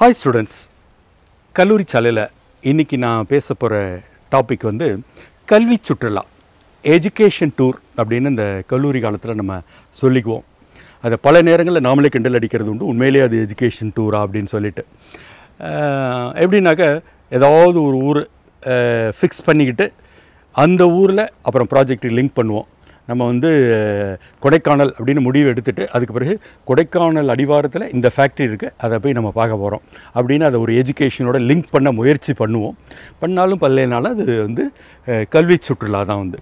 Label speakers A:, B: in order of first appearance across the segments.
A: Hi students கல்லூரி சாலையில் இன்றைக்கி நான் பேச போகிற டாபிக் வந்து கல்வி சுற்றுலா எஜுகேஷன் டூர் அப்படின்னு இந்த கல்லூரி காலத்தில் நம்ம சொல்லிக்குவோம். அதை பல நேரங்களில் நாமளே கிண்டல் அடிக்கிறது உண்டு. உண்மையிலேயே அது எஜுகேஷன் டூரா அப்படின்னு சொல்லிட்டு. எப்படின்னாக்க ஏதாவது ஒரு ஊர் ஃபிக்ஸ் பண்ணிக்கிட்டு அந்த ஊரில் அப்புறம் ப்ராஜெக்ட் லிங்க் பண்ணுவோம். நம்ம வந்து கொடைக்கானல் அப்படின்னு முடிவு எடுத்துகிட்டு அதுக்கு பிறகு கொடைக்கானல் அடிவாரத்தில் இந்த ஃபேக்ட்ரி இருக்குது அதை போய் நம்ம பார்க்க போகிறோம் அப்படின்னு அதை ஒரு எஜுகேஷனோட லிங்க் பண்ண முயற்சி பண்ணுவோம். பண்ணாலும் பல்லையினாலும் அது வந்து கல்வி சுற்றுலா தான் வந்து.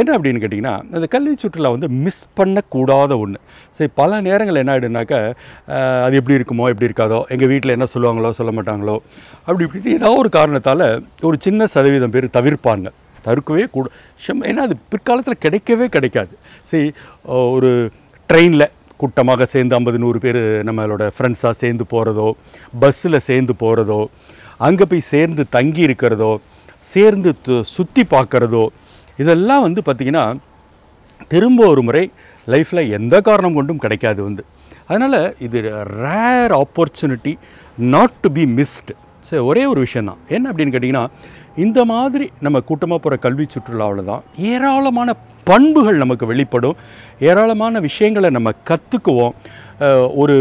A: என்ன அப்படின்னு கேட்டிங்கன்னா அந்த கல்வி சுற்றுலா வந்து மிஸ் பண்ணக்கூடாத ஒன்று சரி பல நேரங்கள் என்ன ஆகிடுனாக்கா அது எப்படி இருக்குமோ எப்படி இருக்காதோ எங்கள் வீட்டில் என்ன சொல்லுவாங்களோ சொல்ல மாட்டாங்களோ அப்படி இப்படி ஏதாவது ஒரு காரணத்தால் ஒரு சின்ன சதவீதம் பேர் தவிர்ப்பாங்க. தவிர்க்கவே கூட ஷம் ஏன்னா அது பிற்காலத்தில் கிடைக்கவே கிடைக்காது. சரி ஒரு ட்ரெயினில் கூட்டமாக சேர்ந்து ஐம்பது நூறு பேர் நம்மளோட ஃப்ரெண்ட்ஸாக சேர்ந்து போகிறதோ பஸ்ஸில் சேர்ந்து போகிறதோ அங்கே போய் சேர்ந்து தங்கி இருக்கிறதோ சேர்ந்து சுற்றி பார்க்குறதோ இதெல்லாம் வந்து பார்த்திங்கன்னா திரும்ப ஒரு முறை லைஃப்பில் எந்த காரணம் கொண்டும் கிடைக்காது வந்து. அதனால் இது rare opportunity not to be missed சரி ஒரே ஒரு விஷயந்தான் என்ன அப்படின்னு கேட்டிங்கன்னா இந்த மாதிரி நம்ம கூட்டமாக போகிற கல்வி சுற்றுலாவில் தான் ஏராளமான பண்புகள் நமக்கு வெளிப்படும். ஏராளமான விஷயங்களை நம்ம கற்றுக்குவோம் ஒரு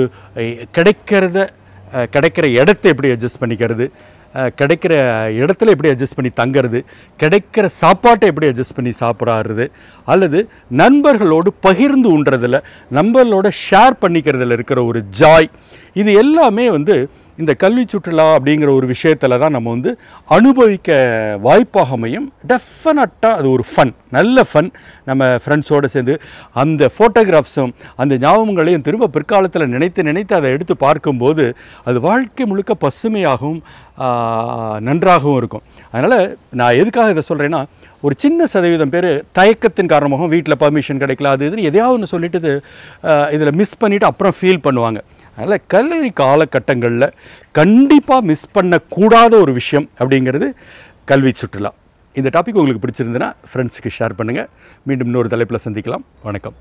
A: கிடைக்கிறத கிடைக்கிற இடத்த எப்படி அட்ஜஸ்ட் பண்ணிக்கிறது? கிடைக்கிற இடத்துல எப்படி அட்ஜஸ்ட் பண்ணி தங்கிறது? கிடைக்கிற சாப்பாட்டை எப்படி அட்ஜஸ்ட் பண்ணி சாப்பிடாருது அல்லது நண்பர்களோடு பகிர்ந்து உண்றதில் நம்மளோட ஷேர் பண்ணிக்கிறதுல இருக்கிற ஒரு ஜாய் இது எல்லாமே வந்து இந்த கல்வி சுற்றுலா அப்படிங்கிற ஒரு விஷயத்தில் தான் நம்ம வந்து அனுபவிக்க வாய்ப்பாக அமையும். டெஃபினட்டாக அது ஒரு ஃபன் நல்ல ஃபன் நம்ம ஃப்ரெண்ட்ஸோடு சேர்ந்து அந்த ஃபோட்டோகிராஃப்ஸும் அந்த ஞாபகங்களையும் திரும்ப பிற்காலத்தில் நினைத்து நினைத்து அதை எடுத்து பார்க்கும்போது அது வாழ்க்கை முழுக்க பசுமையாகவும் நன்றாகவும் இருக்கும். அதனால் நான் எதுக்காக இதை சொல்கிறேன்னா ஒரு சின்ன சதவீதம் பேர் தயக்கத்தின் காரணமாகவும் வீட்டில் பர்மிஷன் கிடைக்கல அது இதுன்னு எதையாவது ஒன்று சொல்லிட்டு இதில் மிஸ் பண்ணிவிட்டு அப்புறம் ஃபீல் பண்ணுவாங்க. அதனால் கல்லூரி காலகட்டங்களில் கண்டிப்பாக மிஸ் பண்ணக்கூடாத ஒரு விஷயம் அப்படிங்கிறது கல்வி சுற்றுலா. இந்த டாபிக் உங்களுக்கு பிடிச்சிருந்துன்னா ஃப்ரெண்ட்ஸுக்கு ஷேர் பண்ணுங்கள் மீண்டும் இன்னொரு தலைப்பில் சந்திக்கலாம். வணக்கம்.